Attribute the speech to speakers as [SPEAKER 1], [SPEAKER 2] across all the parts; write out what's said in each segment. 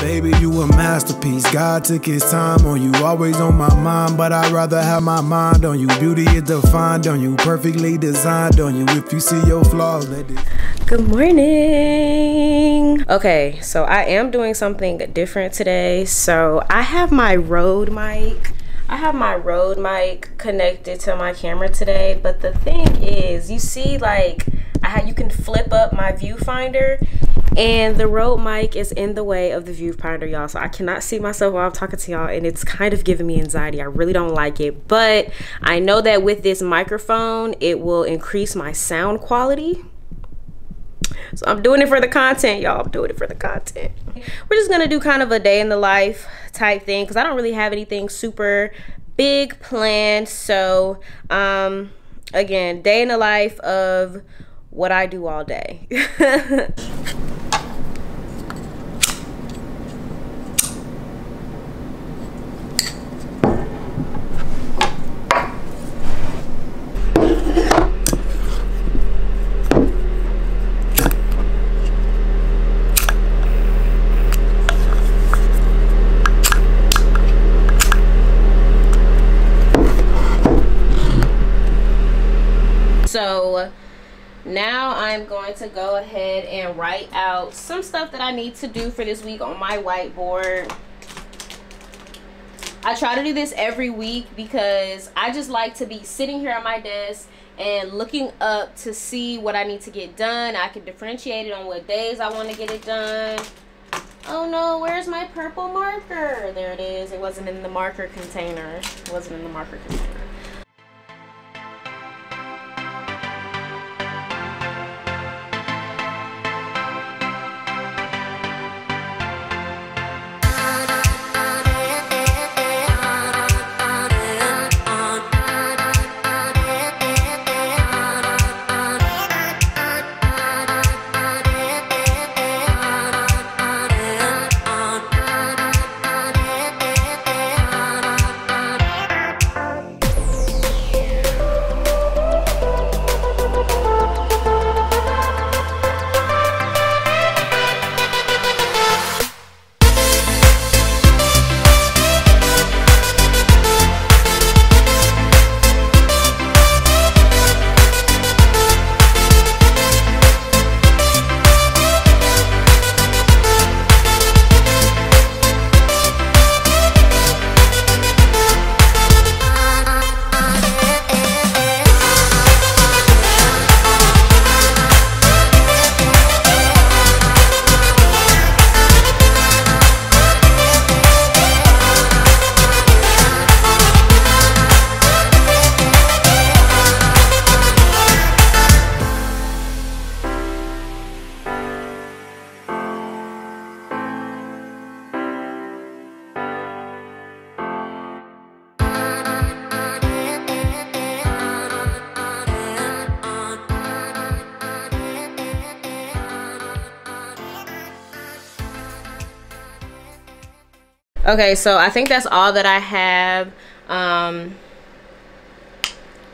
[SPEAKER 1] Baby, you a masterpiece. God took his time on you. Always on my mind, but I'd rather have my mind on you. Beauty is defined on you. Perfectly designed on you. If you see your flaws, let it.
[SPEAKER 2] Good morning. Okay, so I am doing something different today. So I have my Rode mic. I have my Rode mic connected to my camera today, but the thing is, you see like I you can flip up my viewfinder and the Rode mic is in the way of the viewfinder y'all. So i cannot see myself while i'm talking to y'all and it's kind of giving me anxiety. I really don't like it. But i know that with this microphone it will increase my sound quality. So i'm doing it for the content y'all. I'm doing it for the content. We're just gonna do kind of a day in the life type thing because i don't really have anything super big planned. So um again day in the life of what i do all day So now I'm going to go ahead and write out some stuff that I need to do for this week on my whiteboard. I try to do this every week because I just like to be sitting here at my desk and looking up to see what I need to get done. I can differentiate it on what days I want to get it done. Oh no, where's my purple marker? There it is. It wasn't in the marker container. It wasn't in the marker container. Okay so i think that's all that i have. Um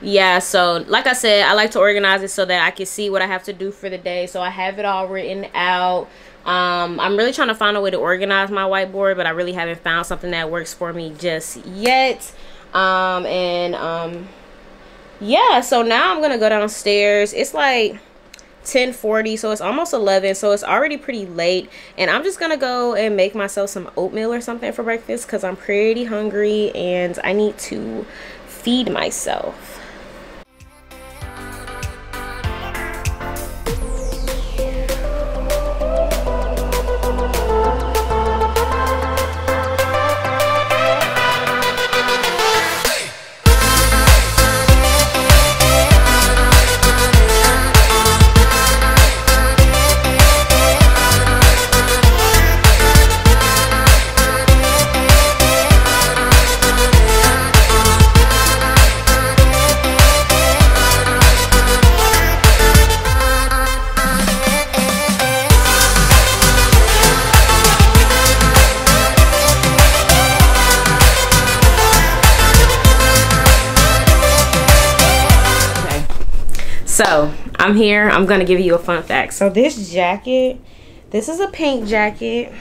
[SPEAKER 2] yeah so like i said i like to organize it so that i can see what i have to do for the day. So i have it all written out. Um i'm really trying to find a way to organize my whiteboard but i really haven't found something that works for me just yet. Um and um yeah so now i'm gonna go downstairs. It's like 10:40 so it's almost 11 so it's already pretty late and I'm just gonna go and make myself some oatmeal or something for breakfast because I'm pretty hungry and I need to feed myself I'm here. I'm gonna give you a fun fact. So this jacket, this is a pink jacket.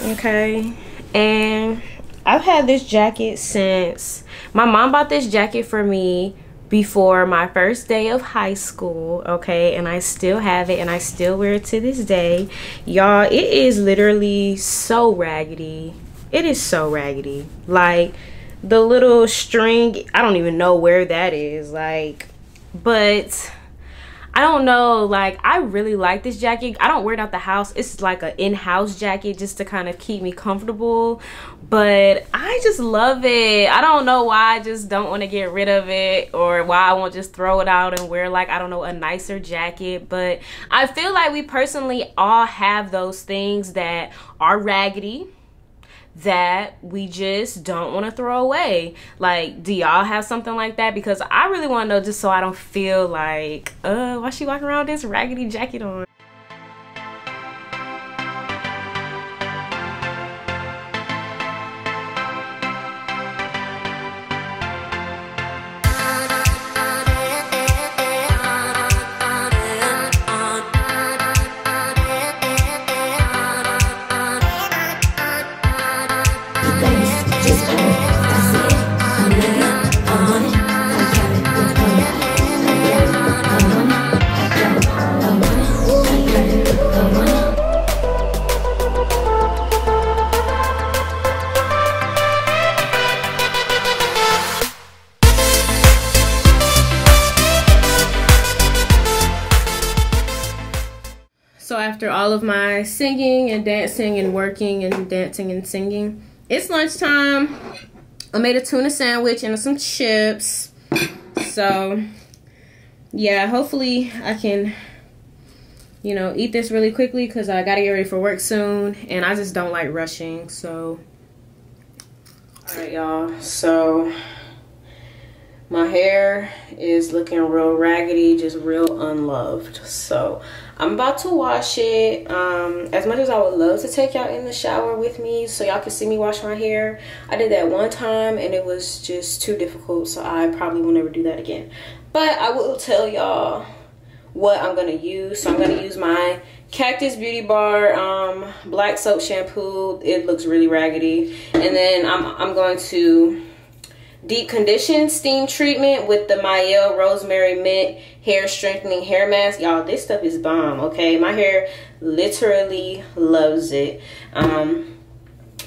[SPEAKER 2] Okay. And I've had this jacket since my mom bought this jacket for me before my first day of high school okay and i still have it and i still wear it to this day y'all it is literally so raggedy it is so raggedy like the little string i don't even know where that is like but I don't know, like I really like this jacket. I don't wear it out the house. It's like an in-house jacket just to kind of keep me comfortable. But I just love it. I don't know why I just don't want to get rid of it or why I won't just throw it out and wear like, I don't know, a nicer jacket. But I feel like we personally all have those things that are raggedy that we just don't want to throw away. Like, do y'all have something like that? Because I really want to know just so I don't feel like, uh, why she walking around with this raggedy jacket on? Dancing and singing, it's lunchtime. I made a tuna sandwich and some chips. So, yeah, hopefully I can, you know, eat this really quickly because I got to get ready for work soon. And I just don't like rushing. So, all right, y'all. So, my hair is looking real raggedy, just real unloved. So, I'm about to wash it. Um, as much as I would love to take y'all in the shower with me so y'all can see me wash my hair, I did that one time and it was just too difficult. So I probably will never do that again. But I will tell y'all what I'm gonna use. So I'm gonna use my Cactus Beauty Bar um, black soap shampoo. It looks really raggedy. And then I'm, I'm going to deep condition steam treatment with the Mielle Rosemary Mint hair strengthening hair mask. Y'all, this stuff is bomb, okay? My hair literally loves it. Um,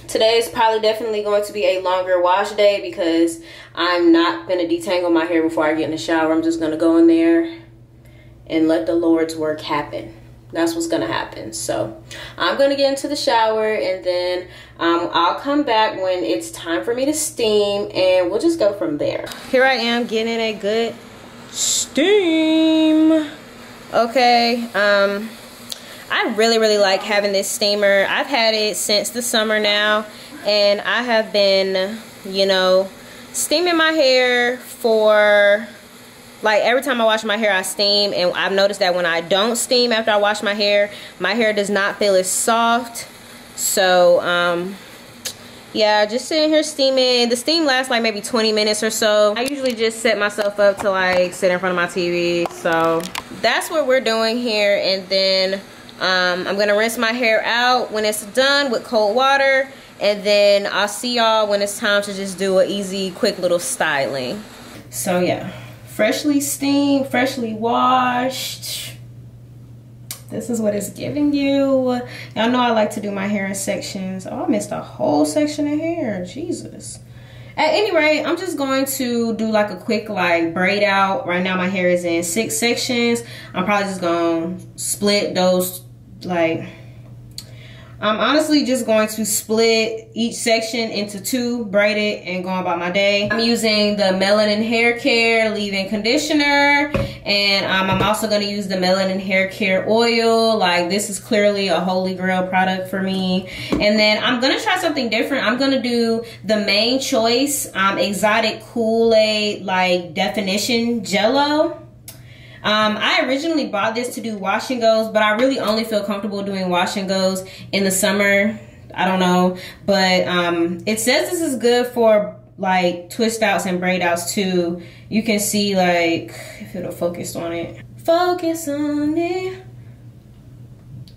[SPEAKER 2] today is probably definitely going to be a longer wash day because I'm not going to detangle my hair before I get in the shower. I'm just going to go in there and let the Lord's work happen that's what's gonna happen. So i'm gonna get into the shower and then um, i'll come back when it's time for me to steam and we'll just go from there. Here i am getting a good steam. Okay um i really really like having this steamer. I've had it since the summer now and i have been you know steaming my hair for like every time I wash my hair I steam and I've noticed that when I don't steam after I wash my hair my hair does not feel as soft. So um yeah just sitting here steaming. The steam lasts like maybe 20 minutes or so. I usually just set myself up to like sit in front of my TV so that's what we're doing here and then um, I'm gonna rinse my hair out when it's done with cold water and then I'll see y'all when it's time to just do an easy quick little styling. So yeah freshly steamed, freshly washed. This is what it's giving you. Y'all know I like to do my hair in sections. Oh, I missed a whole section of hair. Jesus. At any rate, I'm just going to do like a quick like braid out. Right now my hair is in six sections. I'm probably just to split those like I'm honestly just going to split each section into two, braid it, and go about my day. I'm using the Melanin Hair Care leave-in conditioner, and um, I'm also going to use the Melanin Hair Care oil. Like, this is clearly a holy grail product for me. And then I'm going to try something different. I'm going to do the Mane Choice um, Exotic Cool Laid, like, definition jello. Um, I originally bought this to do wash and goes, but I really only feel comfortable doing wash and goes in the summer. I don't know, but um, it says this is good for like twist outs and braid outs too. You can see like if it'll focus on it. Focus on it.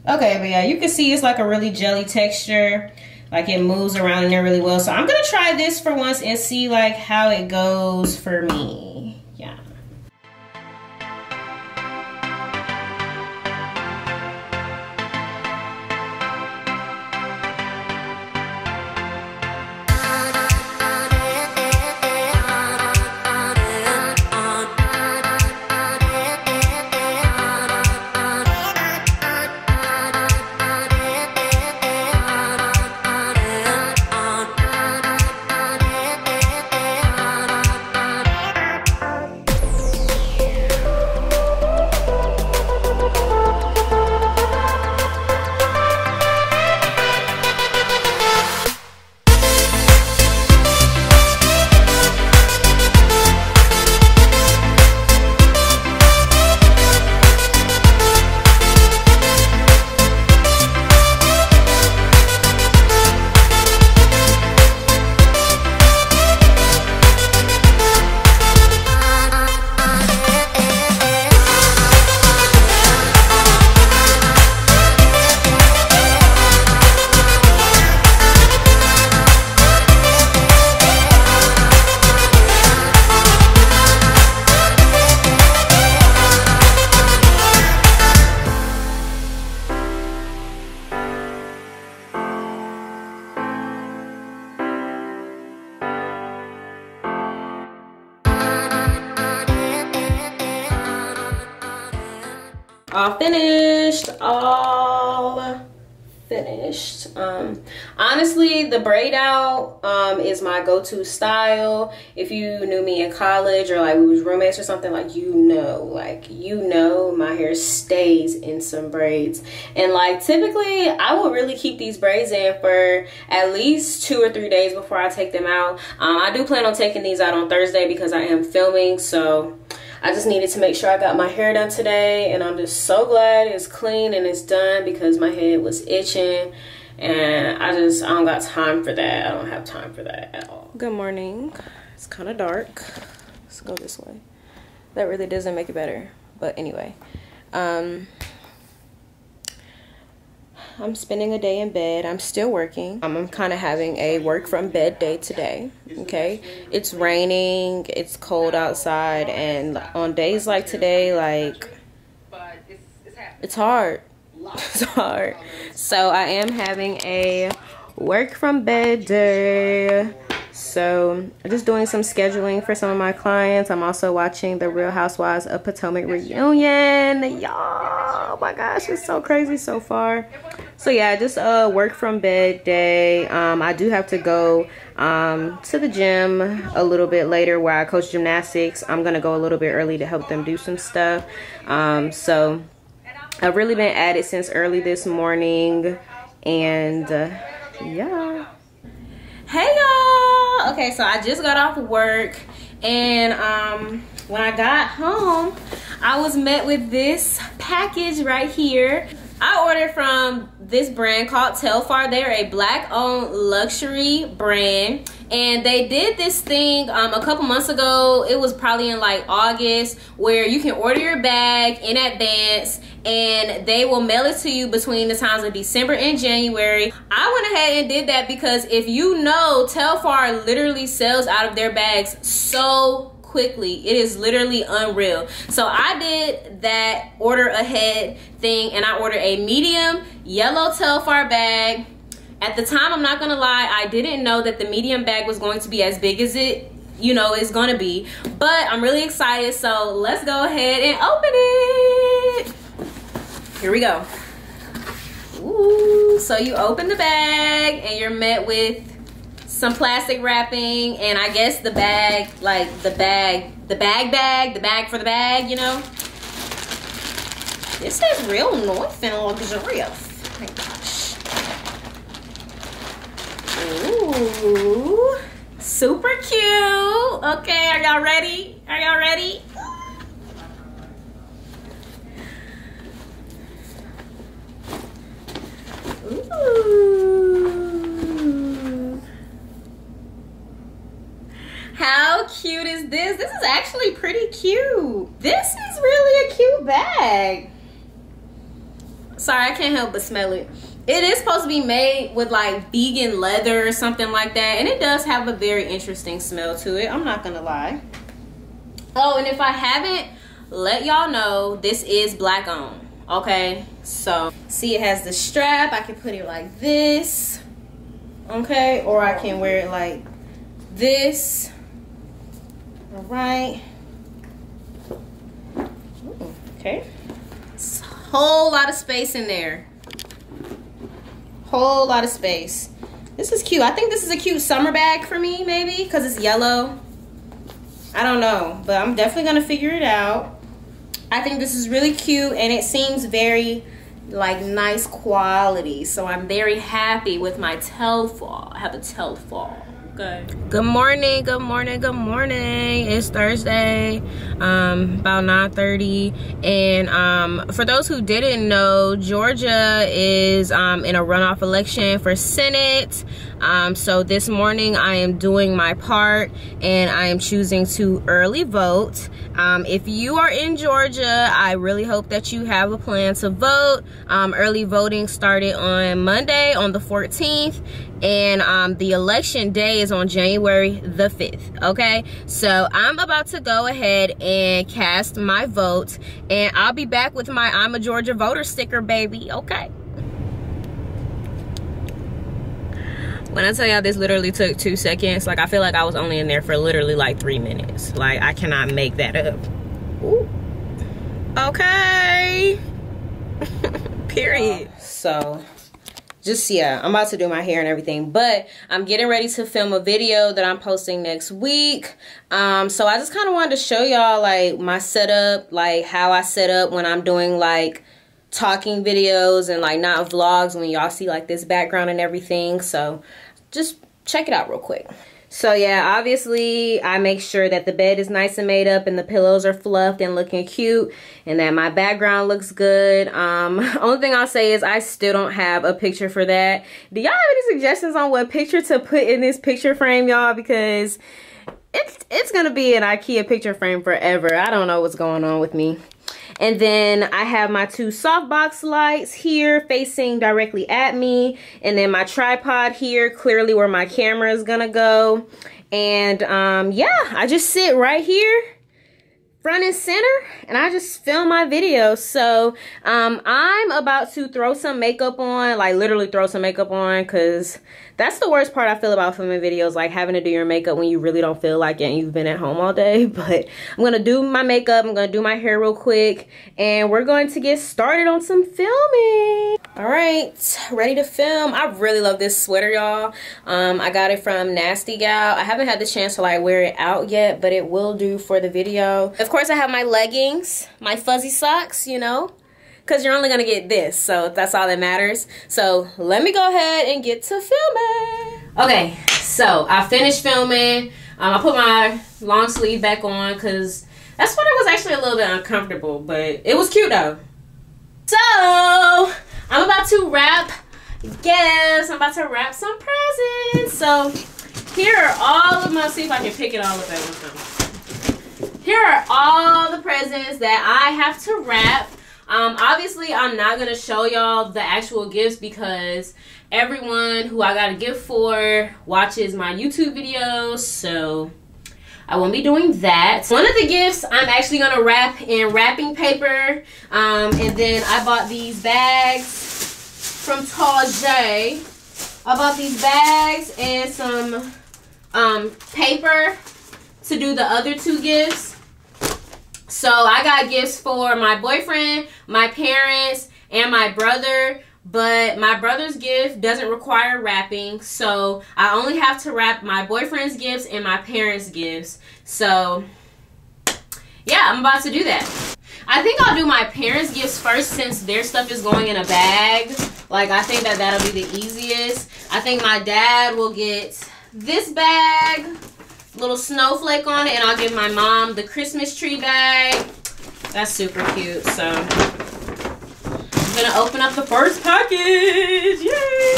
[SPEAKER 2] Okay, but yeah, you can see it's like a really jelly texture. Like it moves around in there really well. So I'm gonna try this for once and see like how it goes for me. Um honestly the braid out um is my go-to style. If you knew me in college or like we was roommates or something like you know like you know my hair stays in some braids. And like typically i will really keep these braids in for at least two or three days before i take them out. Um i do plan on taking these out on thursday because i am filming so I just needed to make sure I got my hair done today. And I'm just so glad it's clean and it's done because my head was itching and I just I don't got time for that. I don't have time for that at all. Good morning. It's kind of dark. Let's go this way. That really doesn't make it better. But anyway, um I'm spending a day in bed. I'm still working. Um, I'm kind of having a work from bed day today. Okay. It's raining, it's cold outside, and on days like today, like, it's hard. Hard. So I am having a work from bed day. So just doing some scheduling for some of my clients. I'm also watching the Real Housewives of Potomac reunion. Y'all, oh my gosh, it's so crazy so far. So yeah, just a work from bed day. Um, I do have to go um, to the gym a little bit later where I coach gymnastics. I'm gonna go a little bit early to help them do some stuff. Um, so I've really been at it since early this morning, and uh, yeah. Hey y'all! Okay, so I just got off work and um, when I got home, I was met with this package right here. I ordered from this brand called Telfar. They're a black owned luxury brand. And they did this thing um, a couple months ago. It was probably in like August where you can order your bag in advance and they will mail it to you between the times of December and January. I went ahead and did that because if you know, Telfar literally sells out of their bags so quickly. It is literally unreal. So I did that order ahead thing and I ordered a medium yellow Telfar bag. At the time, I'm not gonna lie, I didn't know that the medium bag was going to be as big as it you know is gonna be but i'm really excited so let's go ahead and open it here we go Ooh, so you open the bag and you're met with some plastic wrapping, and I guess the bag, like the bag, the bag bag, the bag for the bag, you know. This is real North and luxurious. Oh my gosh. Ooh, super cute. Okay, are y'all ready? Are y'all ready? Ooh. How cute is this? This is actually pretty cute. This is really a cute bag. Sorry, I can't help but smell it. It is supposed to be made with like vegan leather or something like that. And it does have a very interesting smell to it. I'm not gonna lie. Oh, and if I haven't let y'all know, this is black owned. Okay, so see it has the strap. I can put it like this. Okay, or I can wear it like this. All right. Okay. It's a whole lot of space in there. Whole lot of space. This is cute. I think this is a cute summer bag for me, maybe, because it's yellow. I don't know, but I'm definitely going to figure it out. I think this is really cute, and it seems very, like, nice quality. So I'm very happy with my Telfar. I have a Telfar. Good. Good morning, good morning, good morning. It's Thursday, um, about 9.30. And um, for those who didn't know, Georgia is um, in a runoff election for Senate. Um, so this morning I am doing my part and I am choosing to early vote. Um, if you are in Georgia, I really hope that you have a plan to vote. Um, early voting started on Monday on the 14th and um, the election day is on January the 5th okay? So I'm about to go ahead and cast my vote and I'll be back with my I'm a Georgia voter sticker baby okay? When I tell y'all this literally took two seconds like I feel like I was only in there for literally like three minutes. Like I cannot make that up. Ooh. okay. Period. So just yeah i'm about to do my hair and everything but i'm getting ready to film a video that i'm posting next week. Um so i just kind of wanted to show y'all like my setup like how i set up when i'm doing like talking videos and like not vlogs when y'all see like this background and everything. So just check it out real quick so yeah, obviously I make sure that the bed is nice and made up and the pillows are fluffed and looking cute and that my background looks good. Um, only thing I'll say is I still don't have a picture for that. Do y'all have any suggestions on what picture to put in this picture frame, y'all? Because it's, it's going to be an Ikea picture frame forever. I don't know what's going on with me. And then I have my two softbox lights here facing directly at me. And then my tripod here, clearly where my camera is gonna go. And um, yeah, I just sit right here front and center and I just film my videos. So um, I'm about to throw some makeup on, like literally throw some makeup on because that's the worst part I feel about filming videos, like having to do your makeup when you really don't feel like it and you've been at home all day. But I'm to do my makeup, I'm to do my hair real quick, and we're going to get started on some filming. All right, ready to film. I really love this sweater, y'all. Um, I got it from Nasty Gal. I haven't had the chance to like wear it out yet, but it will do for the video. Of course, I have my leggings, my fuzzy socks, you know because you're only gonna get this so that's all that matters. So let me go ahead and get to filming. Okay so I finished filming. Um, I put my long sleeve back on because that's when it was actually a little bit uncomfortable but it was cute though. So I'm about to wrap. Gifts I'm about to wrap some presents. So here are all of my see if I can pick it all up at one time. Here are all the presents that I have to wrap um, obviously, I'm not to show y'all the actual gifts because everyone who I got a gift for watches my YouTube videos. So I won't be doing that. One of the gifts I'm actually to wrap in wrapping paper. Um, and then I bought these bags from Target. I bought these bags and some um, paper to do the other two gifts. So I got gifts for my boyfriend, my parents, and my brother. But my brother's gift doesn't require wrapping. So I only have to wrap my boyfriend's gifts and my parents' gifts. So yeah, I'm about to do that. I think I'll do my parents' gifts first since their stuff is going in a bag. Like, I think that that'll be the easiest. I think my dad will get this bag little snowflake on it and I'll give my mom the Christmas tree bag. That's super cute. So I'm gonna open up the first package. Yay!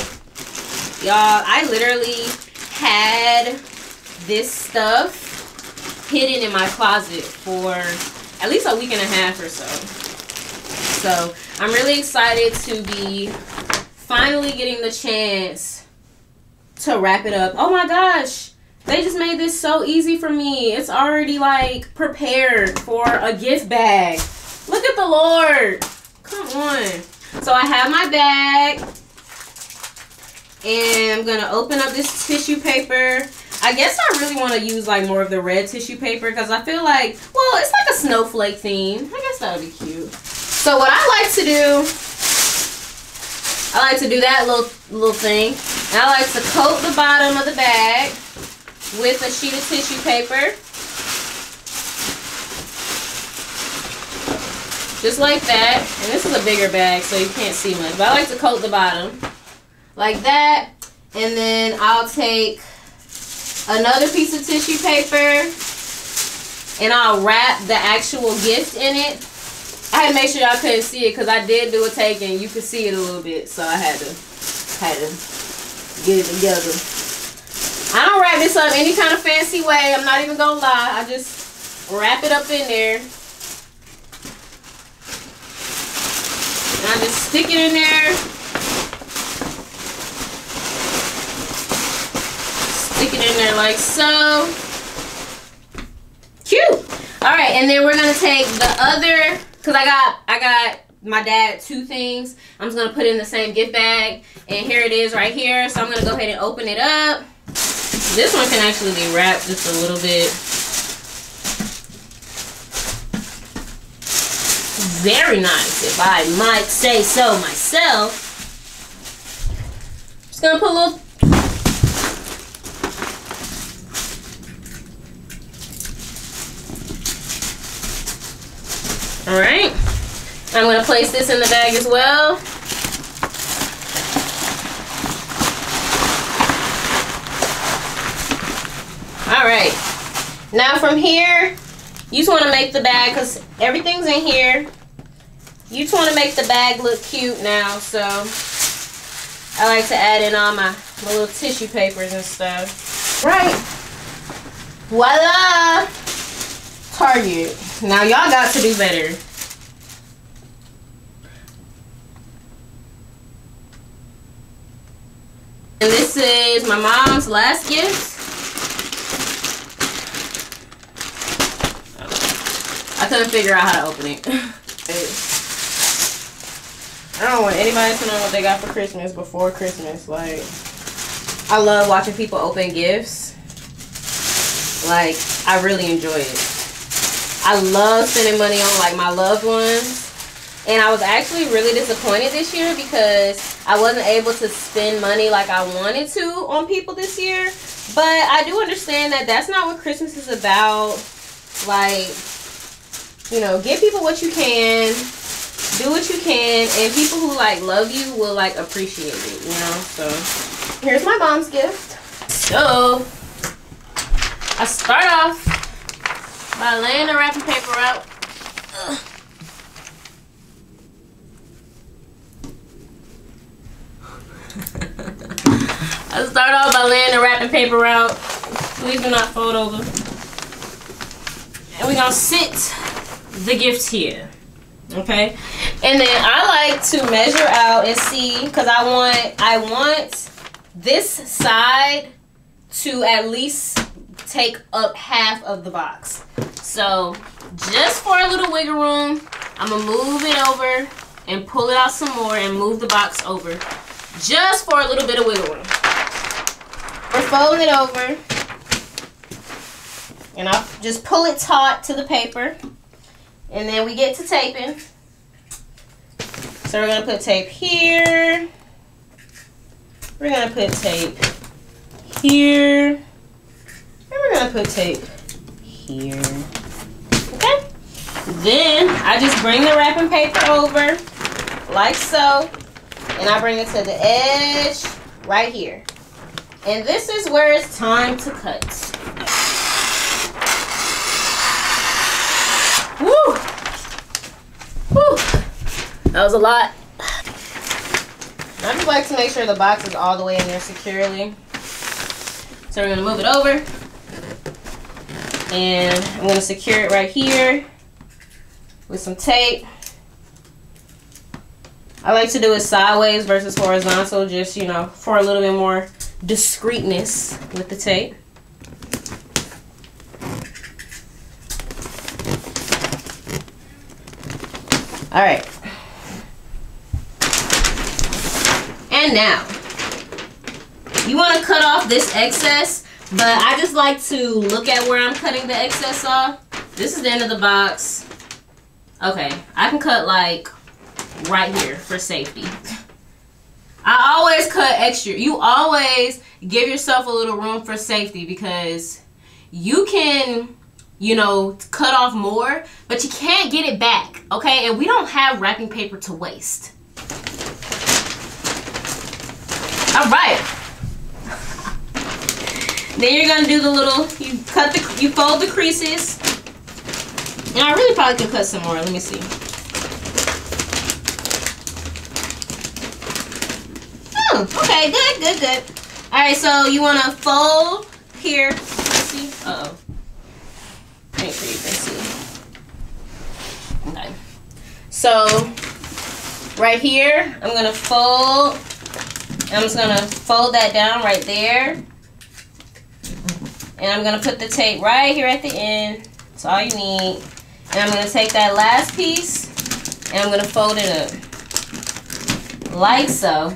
[SPEAKER 2] Y'all, I literally had this stuff hidden in my closet for at least a week and a half or so. So I'm really excited to be finally getting the chance to wrap it up. Oh my gosh. They just made this so easy for me. It's already like prepared for a gift bag. Look at the Lord. Come on. So I have my bag. And I'm going to open up this tissue paper. I guess I really want to use like more of the red tissue paper because I feel like, well, it's like a snowflake theme. I guess that would be cute. So what I like to do, I like to do that little little thing. And I like to coat the bottom of the bag with a sheet of tissue paper. Just like that. And this is a bigger bag, so you can't see much. But I like to coat the bottom like that. And then I'll take another piece of tissue paper and I'll wrap the actual gift in it. I had to make sure y'all couldn't see it because I did do a take and you could see it a little bit. So I had to, had to get it together. I don't wrap this up any kind of fancy way. I'm not even going to lie. I just wrap it up in there. And I just stick it in there Stick it in there like so. Cute. All right, and then we're gonna take the other, cause I got I got my dad two things. I'm just gonna put in the same gift bag, and here it is right here. So I'm gonna go ahead and open it up. This one can actually be wrapped just a little bit. Very nice, if I might say so myself. Just gonna put a little All right. I'm to place this in the bag as well. Right. Now from here, you just want to make the bag because everything's in here. You just want to make the bag look cute now. So I like to add in all my, my little tissue papers and stuff. Right. Voila. Target. Now y'all got to do better. And this is my mom's last gift. I couldn't figure out how to open it. I don't want anybody to know what they got for Christmas before Christmas. Like, I love watching people open gifts. Like, I really enjoy it. I love spending money on like my loved ones. And I was actually really disappointed this year because I wasn't able to spend money like I wanted to on people this year. But I do understand that that's not what Christmas is about. Like, you know, give people what you can, do what you can, and people who like love you will like appreciate it, you know? So, here's my mom's gift. So, I start off by laying the wrapping paper out. Ugh. I start off by laying the wrapping paper out. Please do not fold over. And we're gonna sit the gifts here. Okay? And then I like to measure out and see because I want I want this side to at least take up half of the box. So just for a little wiggle room, I'm gonna move it over and pull it out some more and move the box over just for a little bit of wiggle room. We're folding it over and I'll just pull it taut to the paper and then we get to taping. So we're gonna put tape here. We're gonna put tape here And we're gonna put tape here. Okay. Then I just bring the wrapping paper over like so. And I bring it to the edge right here. And this is where it's time to cut. Woo! Woo! That was a lot. I just like to make sure the box is all the way in there securely. So we're gonna move it over and I'm to secure it right here with some tape I like to do it sideways versus horizontal, just, you know, for a little bit more discreetness with the tape. All right. And now, you want to cut off this excess, but I just like to look at where I'm cutting the excess off. This is the end of the box. Okay, I can cut like right here for safety. I always cut extra. You always give yourself a little room for safety because you can, you know, cut off more, but you can't get it back, okay? And we don't have wrapping paper to waste. All right. then you're gonna do the little, you cut the, you fold the creases. And I really probably could cut some more. Let me see. Oh, okay, good, good, good. All right, so you want to fold here. See? Uh oh. Make sure you can see. Okay. So right here, I'm gonna fold. I'm just gonna fold that down right there. And I'm gonna put the tape right here at the end. That's all you need. And I'm gonna take that last piece and I'm gonna fold it up. Like so.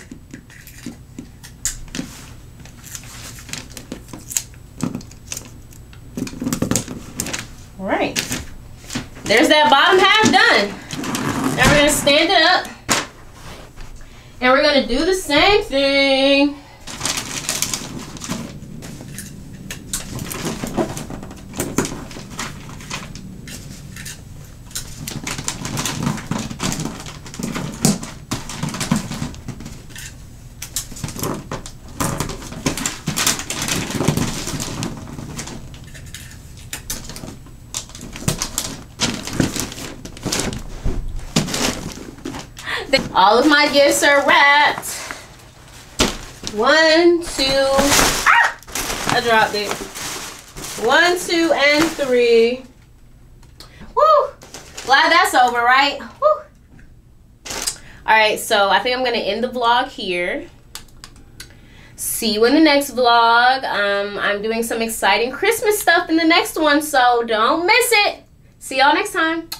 [SPEAKER 2] Right. There's that bottom half done. Now we're gonna stand it up. And we're gonna do the same thing. All of my gifts are wrapped. One, two, ah! I dropped it. One, two, and three. Woo! Glad that's over, right? Woo! All right, so I think I'm gonna end the vlog here. See you in the next vlog. Um, I'm doing some exciting Christmas stuff in the next one, so don't miss it. See y'all next time.